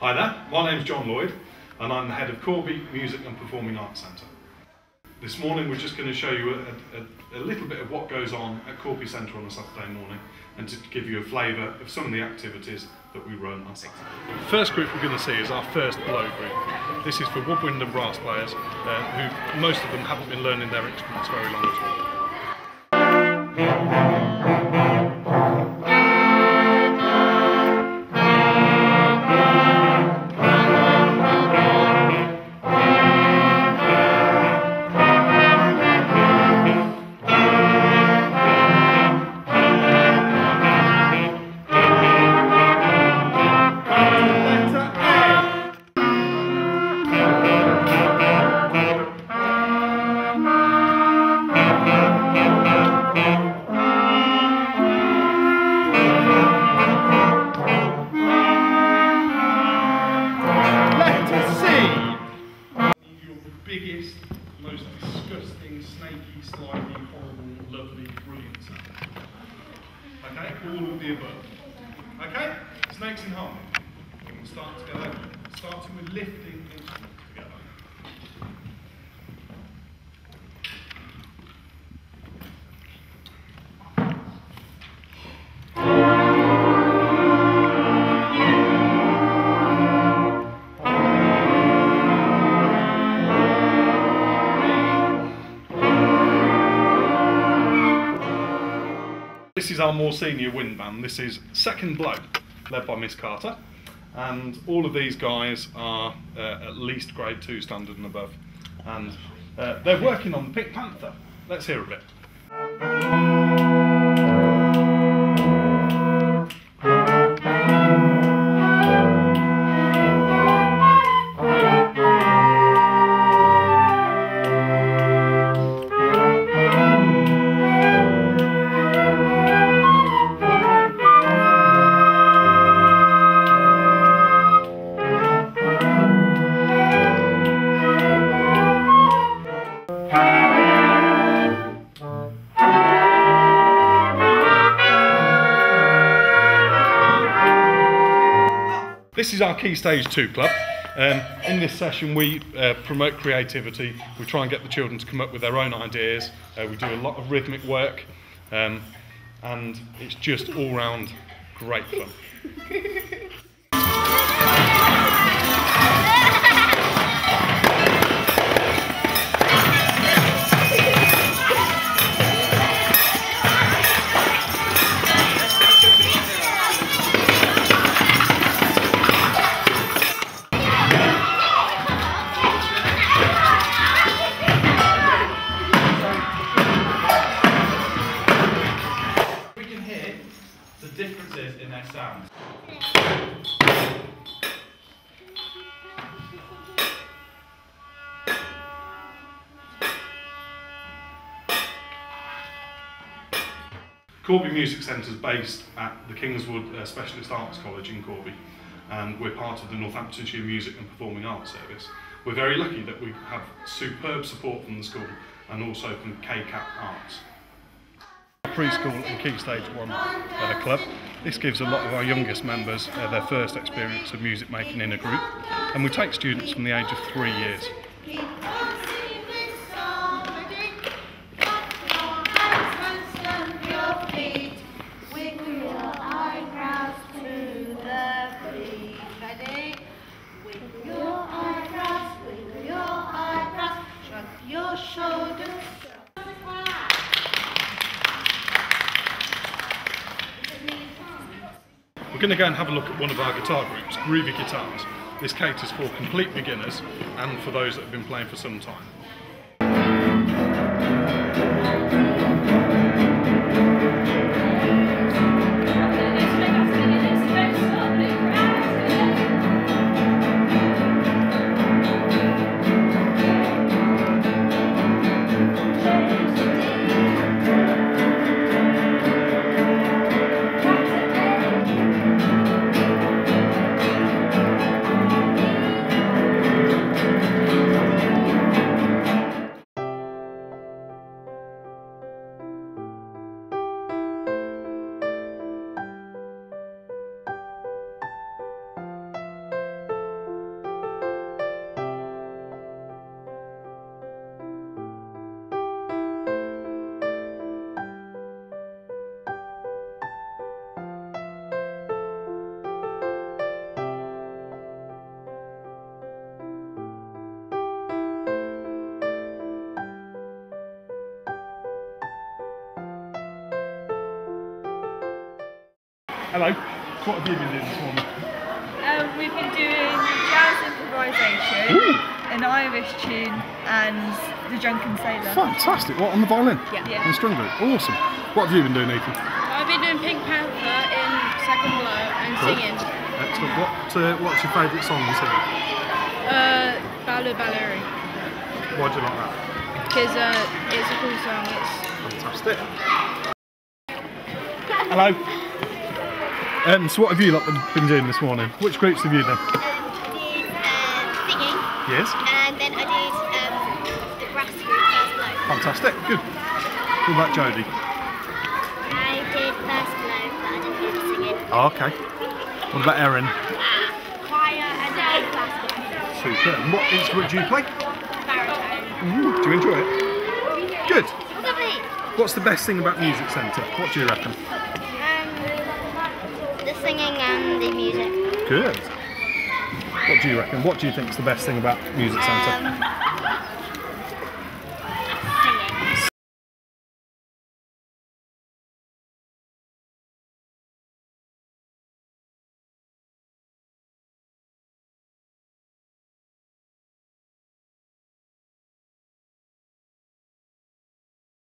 Hi there, my name's Jon Lloyd and I'm the head of Corby Music and Performing Arts Centre. This morning we're just going to show you a, a, a little bit of what goes on at Corby Centre on a Saturday morning and to give you a flavour of some of the activities that we run on Saturday. First group we're going to see is our first blow group. This is for woodwind and brass players uh, who most of them haven't been learning their instruments very long at all. Snaky, slimy, horrible, lovely, brilliant. Okay, all of the above. Okay, snakes in harmony. We'll start together, starting with lifting instruments is our more senior wind band. This is Second Blow, led by Miss Carter. And all of these guys are uh, at least grade two standard and above. And uh, they're working on the Pink Panther. Let's hear a bit. This is our Key Stage 2 club. Um, in this session, we uh, promote creativity. We try and get the children to come up with their own ideas. Uh, we do a lot of rhythmic work, um, and it's just all round great fun. Corby Music Centre is based at the Kingswood uh, Specialist Arts College in Corby, and we're part of the Northamptonshire Music and Performing Arts Service. We're very lucky that we have superb support from the school and also from KCAP Arts. Preschool and Key Stage 1 uh, club. This gives a lot of our youngest members uh, their first experience of music making in a group, and we take students from the age of three years. We're going to go and have a look at one of our guitar groups, Groovy Guitars. This caters for complete beginners and for those that have been playing for some time. Hello. What have you been doing this morning? Um, we've been doing jazz improvisation, Ooh. an Irish tune, and the Drunken Sailor. Fantastic. What, on the violin? Yeah. Yeah. And string group. Awesome. What have you been doing, Ethan? I've been doing Pink Panther in second blow and Cool. singing. Excellent. What, uh, what's your favourite song to sing? Uh, Baloo Baleerie. Why do you like that? Because uh, it's a cool song. It's Fantastic. Hello. Um, so what have you lot been- doing this morning? Which groups have you done? did um, singing, Yes. and then I did um, the brass group first blow. Fantastic. Good. What about Jodie? I did first blow, but I didn't do the singing. Oh, okay. What about Erin? Choir and then class blow. Super. And what instrument do you play? Baritone. Ooh, do you enjoy it? Good. Lovely. What's the best thing about Music Centre? What do you reckon? Singing and the music. Good. What do you reckon? What do you think is the best thing about Music Centre? Um,